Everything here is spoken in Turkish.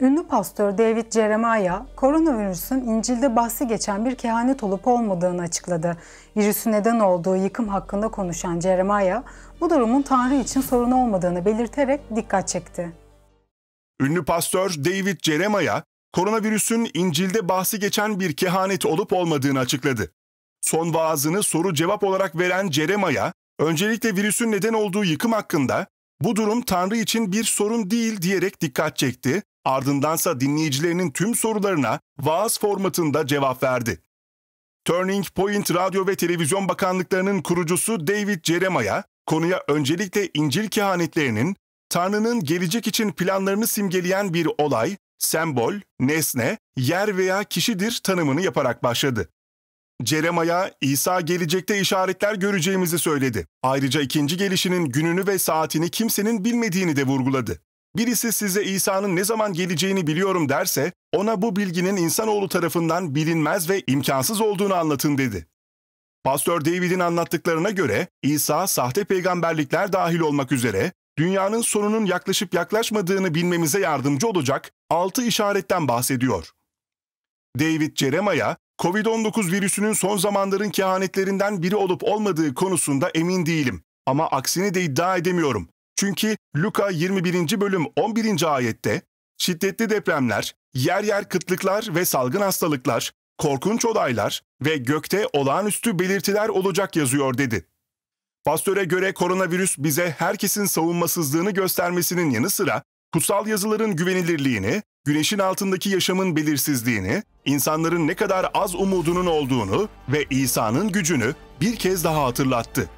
Ünlü pastör David Jeremiah, koronavirüsün İncil'de bahsi geçen bir kehanet olup olmadığını açıkladı. Virüsün neden olduğu yıkım hakkında konuşan Jeremiah, bu durumun Tanrı için sorun olmadığını belirterek dikkat çekti. Ünlü pastör David Jeremiah, koronavirüsün İncil'de bahsi geçen bir kehanet olup olmadığını açıkladı. Son vaazını soru cevap olarak veren Jeremiah, öncelikle virüsün neden olduğu yıkım hakkında bu durum Tanrı için bir sorun değil diyerek dikkat çekti, ardındansa dinleyicilerinin tüm sorularına vaaz formatında cevap verdi. Turning Point Radyo ve Televizyon Bakanlıklarının kurucusu David Jeremiah, konuya öncelikle İncil kehanetlerinin Tanrı'nın gelecek için planlarını simgeleyen bir olay, sembol, nesne, yer veya kişidir tanımını yaparak başladı. Ceremaya İsa gelecekte işaretler göreceğimizi söyledi. Ayrıca ikinci gelişinin gününü ve saatini kimsenin bilmediğini de vurguladı. Birisi size İsa'nın ne zaman geleceğini biliyorum derse, ona bu bilginin insanoğlu tarafından bilinmez ve imkansız olduğunu anlatın dedi. Pastör David'in anlattıklarına göre İsa sahte peygamberlikler dahil olmak üzere dünyanın sonunun yaklaşıp yaklaşmadığını bilmemize yardımcı olacak altı işaretten bahsediyor. David Jeremiah, Covid-19 virüsünün son zamanların kehanetlerinden biri olup olmadığı konusunda emin değilim. Ama aksini de iddia edemiyorum. Çünkü Luka 21. bölüm 11. ayette şiddetli depremler, yer yer kıtlıklar ve salgın hastalıklar, korkunç olaylar ve gökte olağanüstü belirtiler olacak yazıyor dedi. Pastöre göre koronavirüs bize herkesin savunmasızlığını göstermesinin yanı sıra kutsal yazıların güvenilirliğini, güneşin altındaki yaşamın belirsizliğini, insanların ne kadar az umudunun olduğunu ve İsa'nın gücünü bir kez daha hatırlattı.